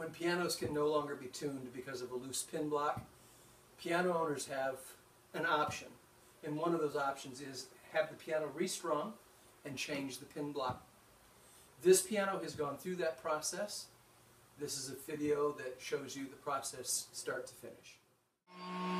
when pianos can no longer be tuned because of a loose pin block, piano owners have an option. And one of those options is have the piano restrung and change the pin block. This piano has gone through that process. This is a video that shows you the process start to finish.